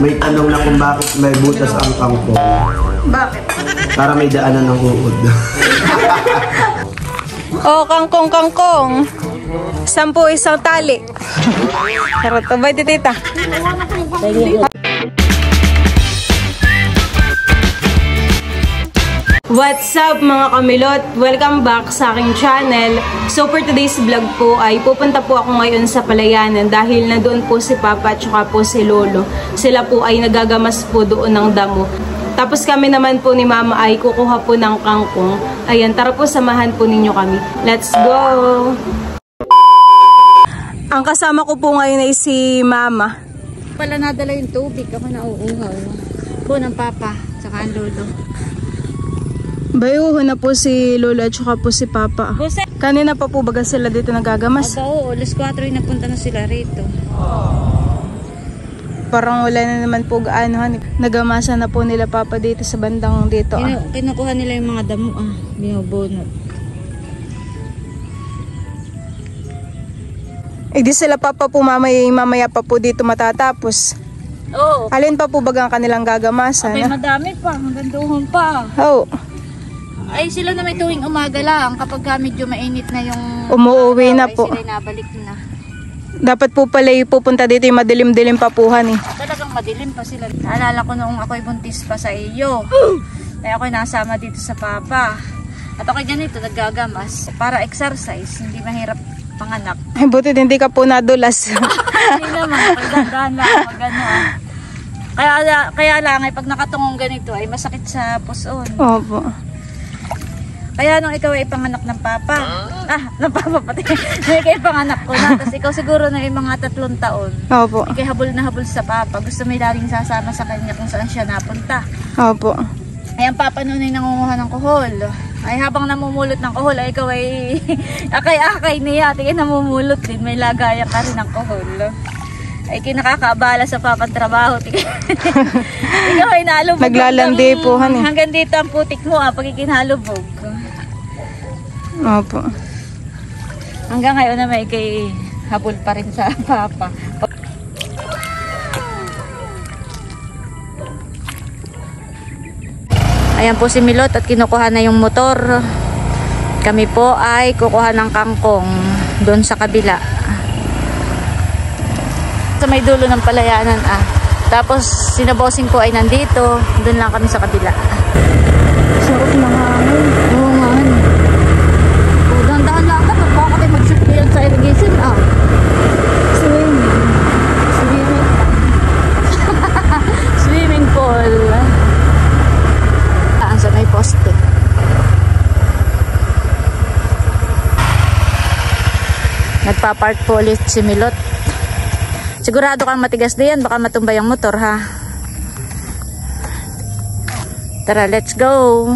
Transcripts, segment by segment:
May tanong na kung bakit may butas ang kangkong. Bakit? Para may daanan ng uod. Oh, kangkong, kangkong. Sampu isang tali. Charot. Abay, tita. What's up mga kamilot? Welcome back sa aking channel. So for today's vlog po ay pupunta po ako ngayon sa Palayanan dahil na doon po si Papa at saka po si Lolo. Sila po ay nagagamas po doon ng damo. Tapos kami naman po ni Mama ay kukuha po ng kangkong. Ayan, tara po samahan po ninyo kami. Let's go! Ang kasama ko po ngayon ay si Mama. pala nadala yung tubig ako na uuhaw. Po ng papa, tsaka ang lolo. Bayuho na po si Lolo at saka po si Papa. Buse! Kanina pa po baga sila dito nagagamas. Aba oo, alas 4 yung napunta na sila rito. Parang wala na naman po gaano. han. Nagamasa na po nila Papa dito sa bandang dito. Ah. Kinu- kinukuha nila yung mga damo ah, binubunot. Eh di sila Papa po mamaya, mamaya pa po dito matatapos. Oo. Alin pa po baga ang kanilang gagamasan? May madami pa, magandungan pa. Oh, Ay sila na may tuwing umaga lang kapag ka medyo mainit na yung umuwi na ay po. sila nabalik na. Dapat po pala yung pupunta dito yung madilim-dilim papuhan eh. Talagang madilim pa sila. Naalala ko noong ako'y buntis pa sa iyo. Ay ako'y nasama dito sa papa. At ako'y ganito, naggagamas. Para exercise, hindi mahirap panganak. Ay, buti hindi ka po nadulas. Hindi naman, ako'y dandahan lang pag ano ah. Kaya, kaya lang ay pag nakatungong ganito ay masakit sa puson. Opo. Kaya nung ikaw ay panganak ng papa, ah, ng papa pati, nung ikaw ay panganak ko na, tapos ikaw siguro na yung mga tatlong taon, Opo. ikay habol na habol sa papa, gusto may laging sasama sa kanya kung saan siya napunta. Opo. Ay, ang papa noon ay nangunguha ng kuhol. Ay, habang namumulot ng kuhol, ay ikaw ay akay-akay niya. Tingin namumulot din. May lagayan ka rin ng kuhol. Ay, kinakakaabala sa papang trabaho. Tingin- ikaw ay nalubog. Naglalandi po, han, eh. Hanggang dito ang putik mo, ah, pag ikinalubog. Opo. Hanggang ngayon na may kay habol pa rin sa papa. Ayan po si Milot at kinukuha na yung motor. Kami po ay kukuha ng kangkong doon sa kabila. Sa may dulo ng palayanan ah. Tapos sinabosing ko ay nandito. Doon lang kami sa kabila. Sarap na hangin. Oo nga. ano. Oh, dahan-dahan lang ka. Baka kayo mag-shoot kayo sa irrigation ah. Swimming. Swimming Swimming pool. Ah, sa may poste. Nagpa-park po ulit si Milot. Sigurado kang matigas na yan. Baka matumba yung motor ha. Tara, let's go.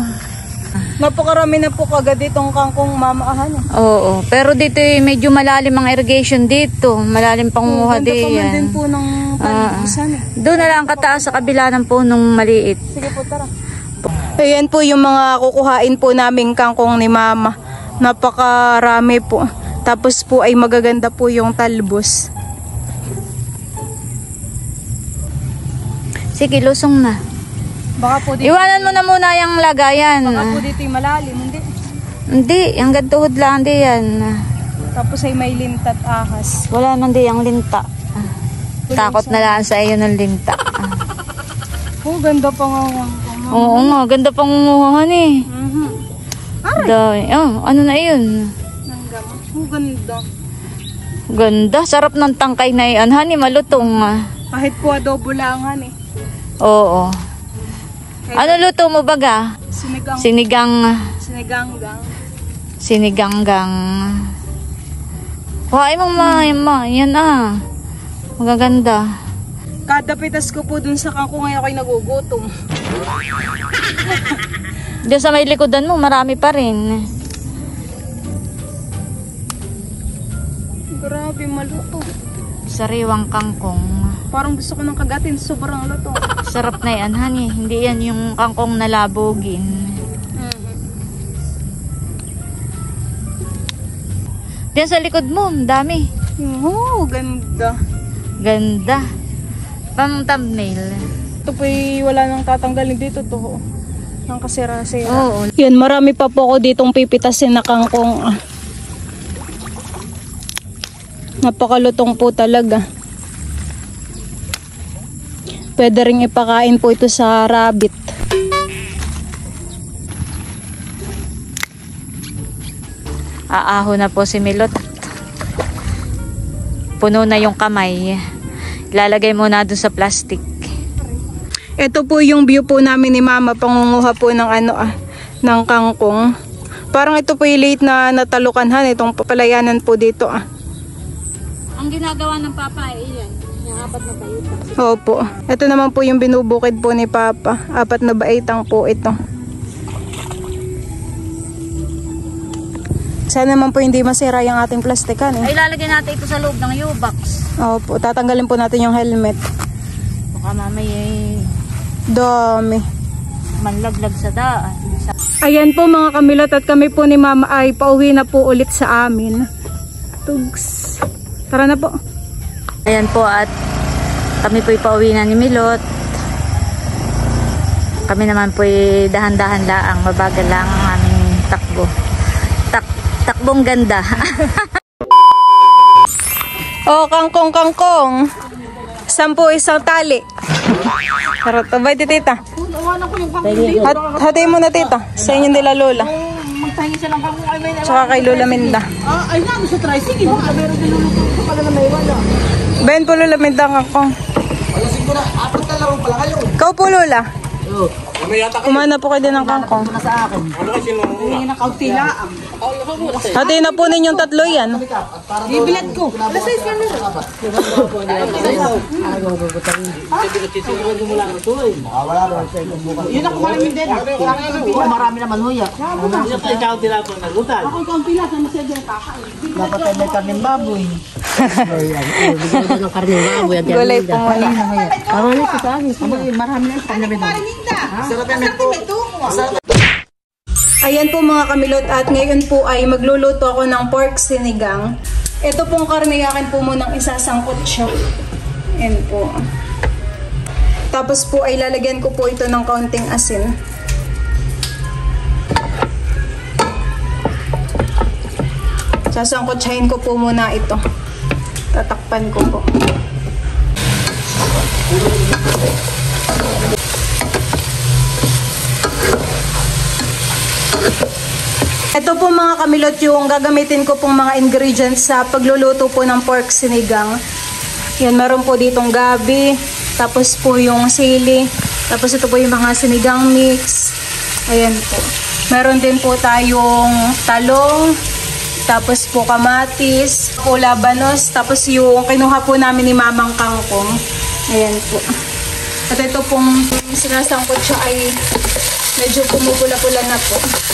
Napakarami na po kagad itong kangkong mamaahan. eh. Oo, pero dito eh, medyo malalim ang irrigation dito. Malalim pangunguha Ganda pa man din din. po ng eh. Doon na lang kataas sa kabila ng punong maliit. Sige po, tara. Ayan po yung mga kukuhain po naming kangkong ni Mama. Napakarami po. Tapos po ay magaganda po yung talbos. Sige, lusong na. Baka po dito, Iwanan mo na muna yung lagayan. baka po dito yung malalim. Hindi. Hindi, hanggang tuhod lang di yan. Tapos ay may lintat ahas. Wala nang di ang linta. Takot na lang sa iyo ng linta. Oh, ganda pa nga. Oo nga, ganda pang umuhan eh. Mhm. Dahil, oh, ano na yun? Ganda. Ganda, sarap ng tangkay na yan. Honey, malutong. ah. Kahit po adobo langan eh. Oo. Ano luto mo baga? Sinigang. Sinigang, Siniganggang. siniganggang. Kuhain mo ma, yan ma, yan ah. Magaganda. Kada pitas ko po dun sa kangkong ngayon ako'y nagugutom. Diyan sa may likodan mo, marami pa rin. Grabe, maluto. Sariwang kangkong. Parang gusto ko ng kagatin, sobrang luto. Sarap na yan, honey. Hindi yan yung kangkong na labogin. Mhm. Diyan sa likod mo, ang dami. Oh, ganda. Ganda. Pang thumbnail. Ito po wala nang tatanggalin dito to. Nang kasira-sira. Oo. Yan, marami pa po ako ditong pipitasin na kangkong. ah. Napakalutong po talaga. Pwede rin ipakain po ito sa rabbit. Aaho na po si Milot. Puno na yung kamay. Lalagay mo na dun sa plastic. Ito po yung view po namin ni Mama pangunguha po ng ano ah, ng kangkong. Parang ito po yung late na natalukanhan itong papalayanan po dito ah. Ang ginagawa ng papa ay yan. Yung apat na bayuta. Opo. Ito naman po yung binubukid po ni Papa. Apat na baitang po ito. Sana naman po hindi masira yung ating plastikan eh. Ay lalagay natin ito sa loob ng U-box. Opo, tatanggalin po natin yung helmet. Baka mamaya eh, Dami. manlaglag sa daan. Ayan po mga kamilot at kami po ni Mama ay pauwi na po ulit sa amin. Tugs. Tara na po. Ayan po at kami po'y pauwi na ni Milot. Kami naman po'y dahan-dahan laang, mabagal lang ang aming takbo. Tak takbong ganda. Oh, kangkong, kangkong. Sampu isang tali. Harap, abay di tita. Hat, hati mo na tita. Sa inyo nila lola. Tsaka kay lola Minda. Ah, ay na, sa tricycle. Baka meron din lulutong ko pala na may wala. Ben po lola Minda ang kangkong. Alasing ko na, apat na laro pala kayo. Ikaw po lola. Oo. Kumana po kayo din ng kangkong. Na sa akin. Ano kasi nung Hindi na kaunti laang. Hati na po ninyong tatlo yan. Bibilat ko. Alas 6 lang nila. Yun ako maraming din. Marami naman huya. Ako ikaw ang pilat na masaya dyan kakain. Dapat ay may karning baboy. Gulay po muna. Marami na yung namin. Sarap yan po. Ayan po mga kamilot at ngayon po ay magluluto ako ng pork sinigang. Ito pong karne akin po munang isasangkot siya. Ayan po. Tapos po ay lalagyan ko po ito ng kaunting asin. Sasangkotsahin ko po muna ito. Tatakpan ko po. Ito po mga kamilot yung gagamitin ko pong mga ingredients sa pagluluto po ng pork sinigang. Yan, meron po ditong gabi, tapos po yung sili, tapos ito po yung mga sinigang mix. Ayan po. Meron din po tayong talong, tapos po kamatis, po labanos, tapos yung kinuha po namin ni Mamang Kangkong. Ayan po. At ito pong sinasangkot siya ay medyo pumupula-pula na po.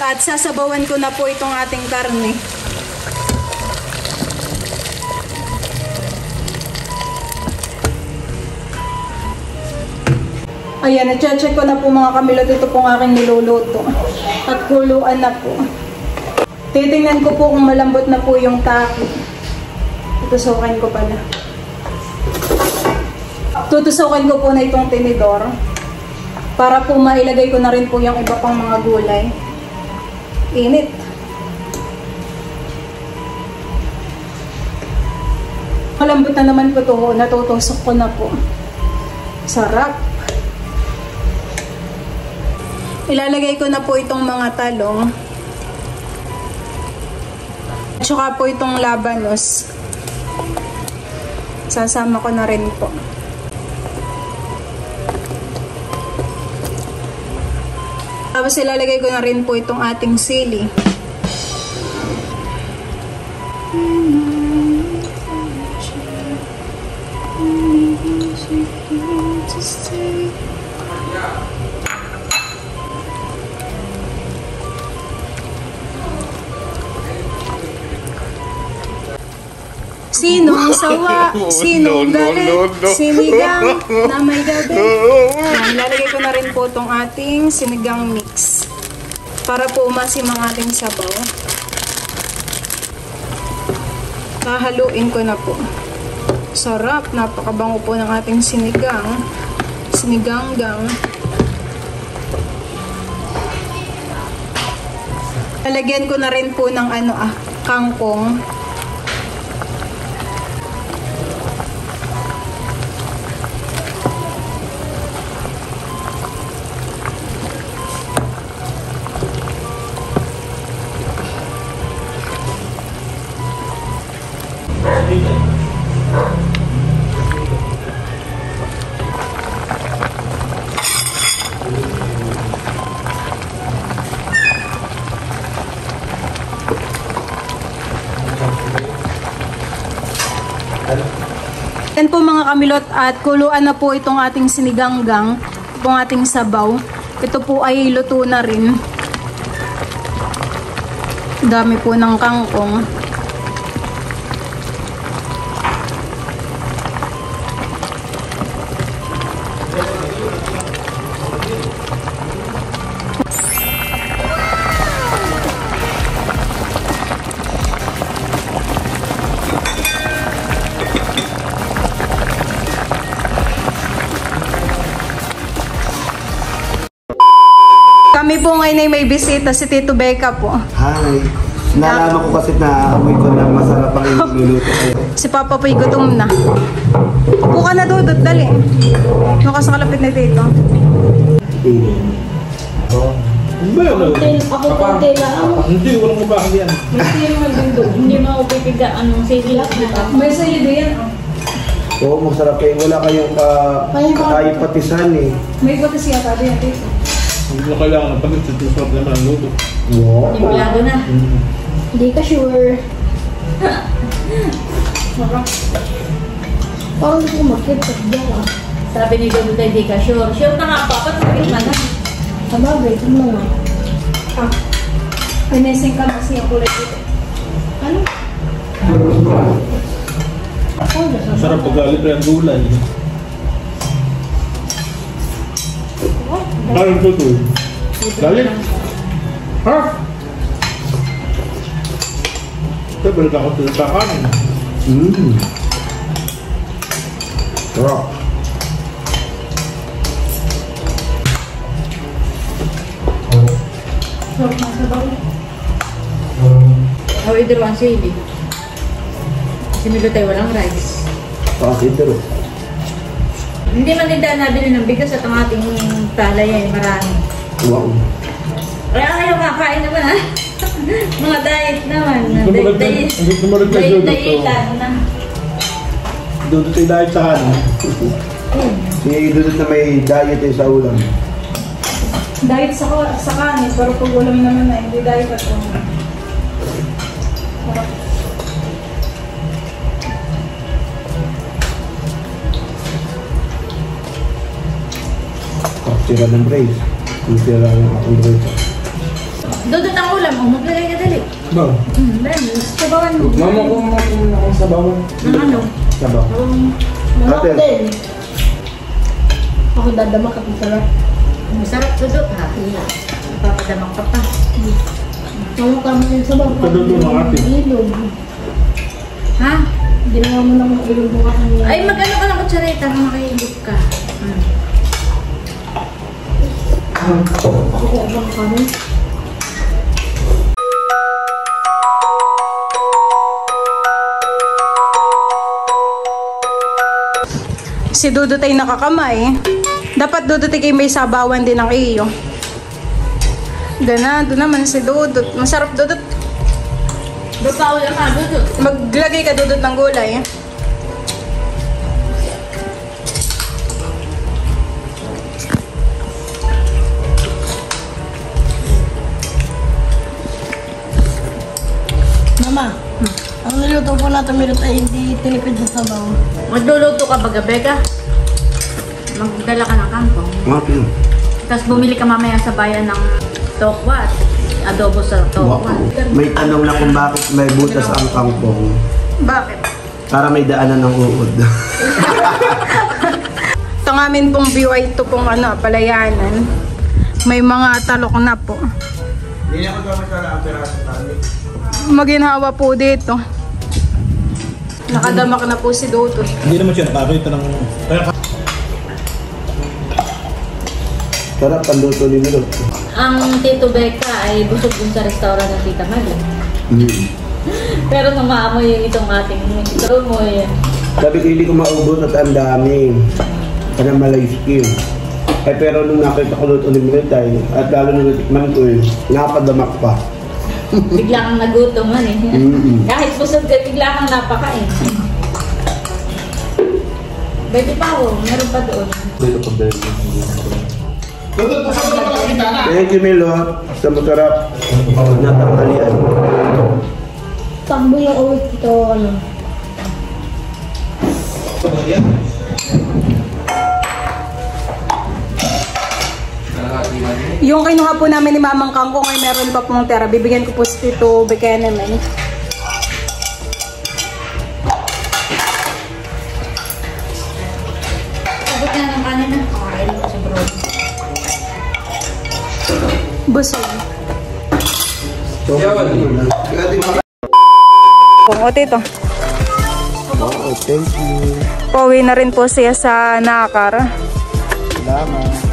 at sasabawan ko na po itong ating karne. Ayan, na-check ko na po mga kamilot ito pong aking niluluto. At kuluan na po. Titingnan ko po kung malambot na po yung taki. Tutusukin ko pala. Tutusukin ko po na itong tinidor. Para po mailagay ko na rin po yung iba pang mga gulay. Init. Malambot na naman po ito. Natutusok ko na po. Sarap. Ilalagay ko na po itong mga talong. At saka po itong labanos. Sasama ko na rin po. Tapos ilalagay ko na rin po itong ating sili. Sawa, sinong galit, sinigang na may gabi. Ayan, lalagay ko na rin po itong ating sinigang mix para po umasim ang ating sabaw. Kahaluin ko na po. Sarap, napakabango po ng ating sinigang. Siniganggang. Lalagyan ko na rin po ng ano ah, kangkong. Kamilot at kuluan na po itong ating siniganggang, itong ating sabaw. Ito po ay luto na rin. Dami po ng kangkong. Po ngayon ay may bisita si Tito Becca po. Hi. Nalaman ko kasi na amoy ko na masarap ang niluluto ko. Si Papa po'y gutom na. Upo ka na, Dudut. Dali. Ka sa kalapit na dito? Yun? Ako konti lang. Hindi, walang mabahan yan. Hindi mo ako pipigaan ng. May sa'yo din. Oo, masarap kayo. Wala kayong ka, kakain patisan eh. May buti siya tabi yan dito. Hindi mo kailangan ng. Ito sarap naman ang luto. Wow. Timplado na. Hindi ka sure. Parang gusto ko mag-keep ah. Sabi ni Dodo tayo, di ka sure. Sure na nga po. Ba't sakit man na? Sabagay, ito mo nga. Ah. Pinesing ka na siya kulay dito. Ano? Ang sarap pag libre ang gulay. Ano ito ito? Galit? Ha? Ito, balik ako sa kanin. Mmm. Sarap. Oh, idro ang sili. Si Milo tayo walang rice. Bakit pero? Hindi man dahil nabili ng bigas at ang ating palay ay marami. Wow. Kaya kayo kakain naman ha. Mga diet naman. Diet, gusto mo rin kay diet, Dodo dietan na. Doon tayo dahil sa kanin. Sige, dudot na may diet eh sa ulam. Diet sa, sa kanin, pero pag ulam naman na, hindi diet at all. Kapsira ng brace. Kung sira ng akong brace. Dudot ang ulam mo, maglagay ka dali. Ba? Hmm, dahil, sabawan mo. Mama ko mama ko mama ko sabaw. Ang ano? Sabaw. Ate. din. Ako dadama ka sarap. Masarap dudot ha. Napapadamak ka pa. Manok ka mo yung sabang. Ito doon mga ate. Ilog. Ha? Ginawa mo ng ilog mo kasi. Ay, mag-ano ka ng kutsareta, ka. Hmm. Ako ko abang kami. Si Dudut ay nakakamay. Dapat Dudut ay may sabawan din ang iyo. Gana, doon naman si Dudut. Masarap Dudut. Pa ulit ka, dudot. Maglagay ka Dudut ng gulay. Mama, ang niluto po natin milot ay hindi tinipid sa sabaw. Magluluto ka ba gabi ka? Magdala ka ng kangkong. Okay. Tapos bumili ka mamaya sa bayan ng tokwat. Adobo sa Wow. tokwat. May tanong na kung bakit may butas ang kangkong. Bakit? Para may daanan ng uod. Ito ng amin pong view ay ito pong ano, palayanan. May mga talok na po. Hindi ako daw masala ang peraso. Maginhawa po dito. Nakadamak na po si Doto. Hindi naman siya nakakita ng... Sarap ang luto ni Milot. Ang Tito Becca ay busog dun sa restaurant ng Tita Mali. Mm. Pero nung maamoy yung itong ating ito mo yan. Sabi ko hindi ko maubos at ang dami. Kaya malay skill. Eh pero nung nakita ko luto ni Milot ay, at lalo nung natikman ko eh, nakapadamak pa. Bigla kang nagutom man eh. Mm-mm. Kahit busog ka, bigla kang napakain. Baby Pao, meron pa doon. Thank you Milot sa masarap na tanghalian. Yung uwi ito, ano. Yung kinuha po namin ni Mamang Kangkong ay meron pa pong tera. Bibigyan ko po si Tito Bekenemen. Sagot nga ng kanina. Okay, sa bro. Busog. So, Kung o Tito. Wow, thank you. Pauwi na rin po siya sa Nakar. Salamat.